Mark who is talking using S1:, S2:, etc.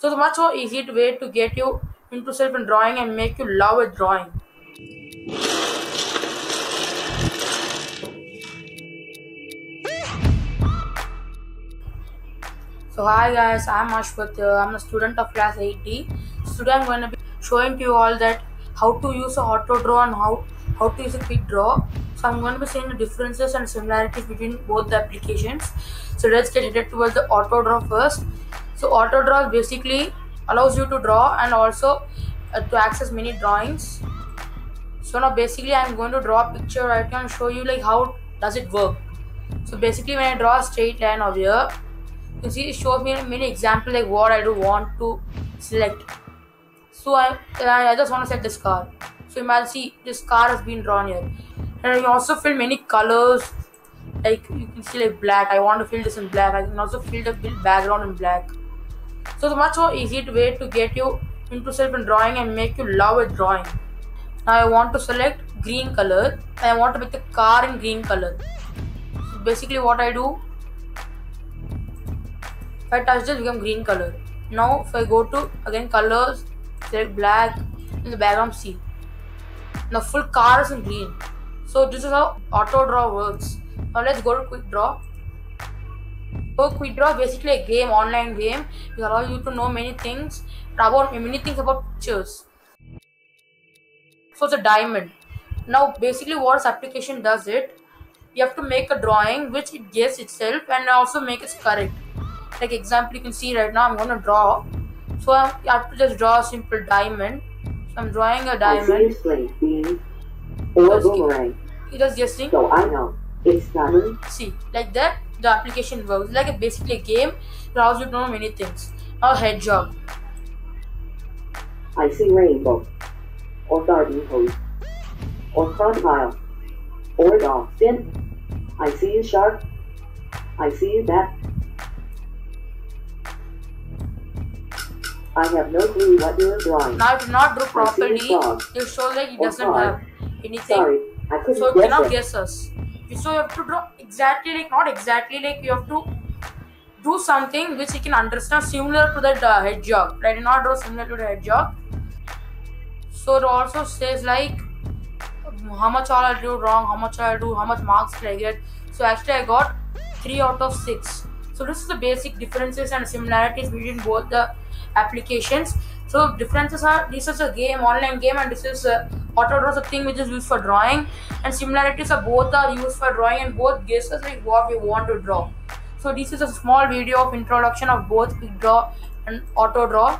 S1: So the much more easy way to get you into self in drawing and make you love with drawing. So hi guys, I'm Aswath. Uh, I'm a student of class 80. So today I'm going to be showing to you all that how to use a auto draw and how how to use a quick draw. So I'm going to be seeing the differences and similarities between both the applications. So let's get headed towards the auto draw first. So auto draw basically allows you to draw and also uh, to access many drawings. So now basically I'm going to draw a picture right now and show you like how does it work. So basically when I draw a straight line over here you see it shows me many example like what I do want to select. So I, I just want to set this car. So imagine see this car has been drawn here. And you also fill many colors like you can see like black. I want to fill this in black. I can also fill the background in black. So the much more easy way to get you into self in drawing and make you love with drawing. Now I want to select green color and I want to make the car in green color. So basically what I do if I touch this become green color. Now if I go to again colors, select black in the background see. Now full car is in green. So this is how auto draw works. Now let's go to quick draw. So quick draw basically a game, online game. It allows you to know many things about many things about pictures. So it's a diamond. Now basically what this application does it, you have to make a drawing which it gets itself and also make it correct. Like example you can see right now I'm gonna draw. So I have to just draw a simple diamond. So I'm drawing a diamond.
S2: or boomerang.
S1: just guessing.
S2: So I know. It's diamond.
S1: See like that the application works like a basically a game allows you to know many things now hedgehog
S2: I see rainbow or garden hose or crocodile or dolphin I see a shark I see a bat I have no clue what you're drawing.
S1: Now did not draw
S2: a
S1: properly. It shows like it doesn't have anything.
S2: Sorry, I couldn't
S1: So
S2: guess
S1: cannot
S2: it.
S1: guess us. So you have to draw exactly like not exactly like you have to do something which you can understand similar to that uh, hedgehog. Right? Not draw similar to the hedgehog. So it also says like how much all I do wrong, how much I do, how much marks did I get. So actually I got three out of six. So this is the basic differences and similarities between both the applications. So differences are this is a game, online game, and this is uh, auto draw is a thing which is used for drawing, and similarities are both are used for drawing and both guesses like what we want to draw. So this is a small video of introduction of both quick draw and auto draw.